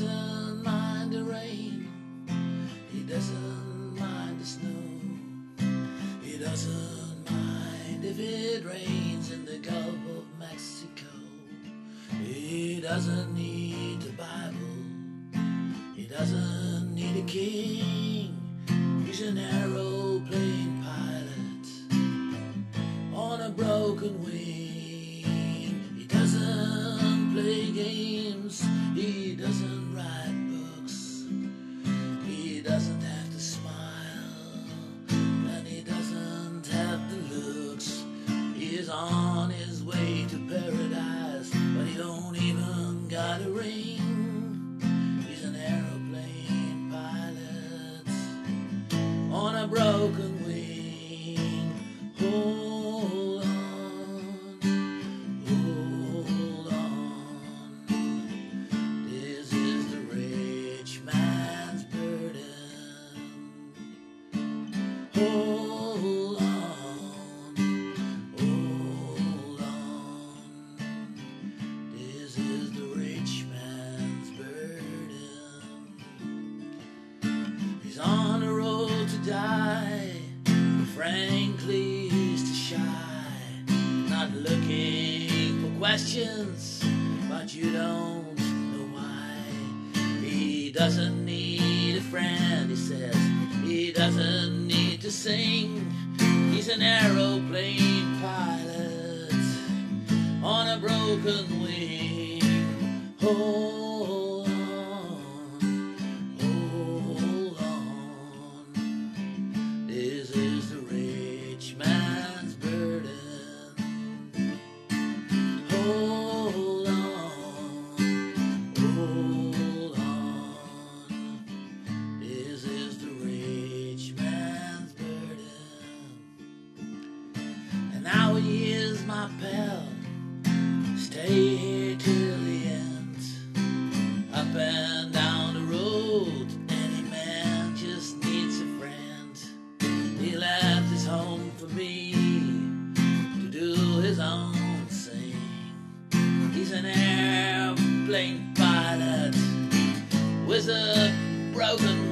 doesn't mind the rain. He doesn't mind the snow. He doesn't mind if it rains in the Gulf of Mexico. He doesn't need the Bible. He doesn't need a king. He's an aeroplane pilot on a broken wing. He doesn't play games. Doesn't write Hold on, hold on. This is the rich man's burden. He's on the road to die, but frankly, he's too shy. Not looking for questions, but you don't know why. He doesn't need a friend, he says. He doesn't to sing. He's an aeroplane pilot on a broken wing. Hold He is my pal. Stay here till the end. Up and down the road, any man just needs a friend. He left his home for me to do his own thing. He's an airplane pilot with a broken